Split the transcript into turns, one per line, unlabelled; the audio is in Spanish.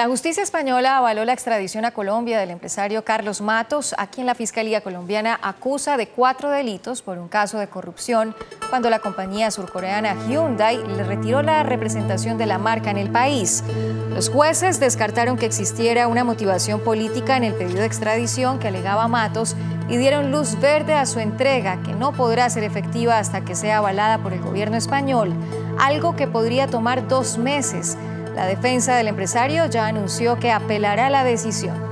La justicia española avaló la extradición a Colombia del empresario Carlos Matos, a quien la Fiscalía colombiana acusa de cuatro delitos por un caso de corrupción cuando la compañía surcoreana Hyundai le retiró la representación de la marca en el país. Los jueces descartaron que existiera una motivación política en el pedido de extradición que alegaba Matos y dieron luz verde a su entrega, que no podrá ser efectiva hasta que sea avalada por el gobierno español, algo que podría tomar dos meses. La defensa del empresario ya anunció que apelará la decisión.